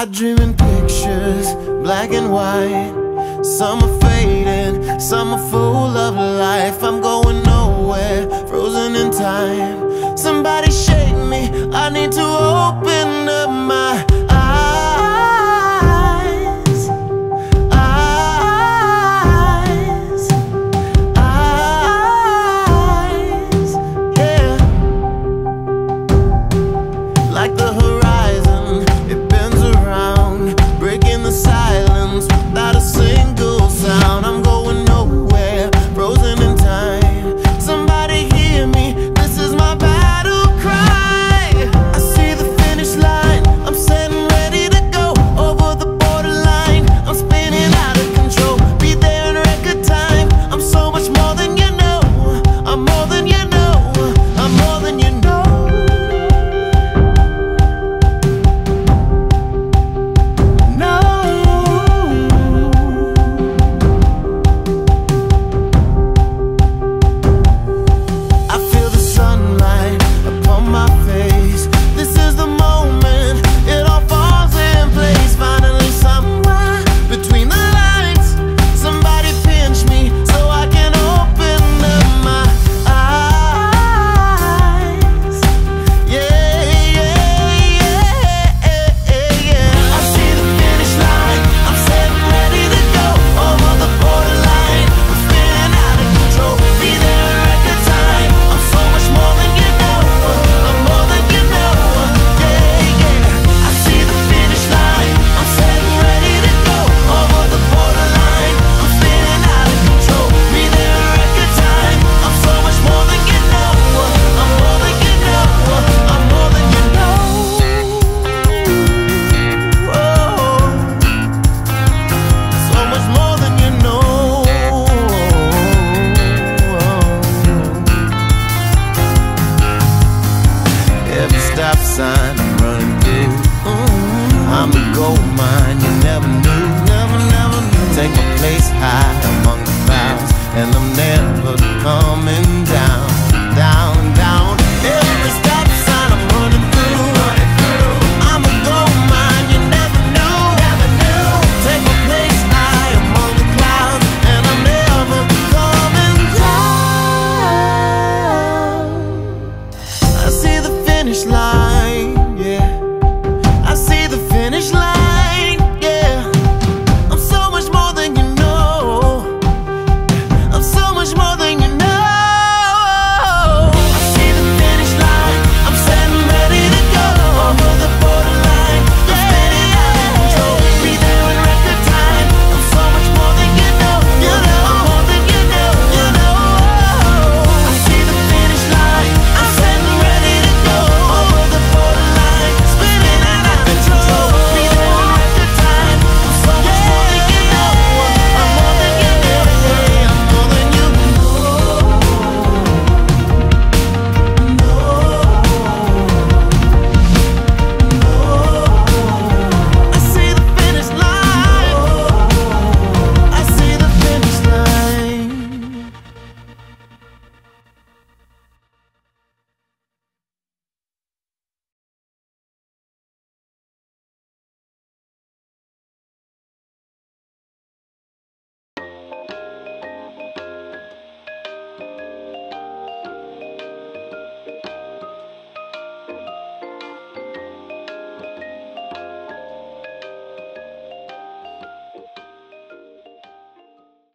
I dream in pictures, black and white. Some are faded, some are full of life. I'm going nowhere, frozen in time. Somebody shake me, I need to open up my sign I'm running deep. I'm a gold mine you never knew. Never, never knew. Take my place high among the clouds, and I'm.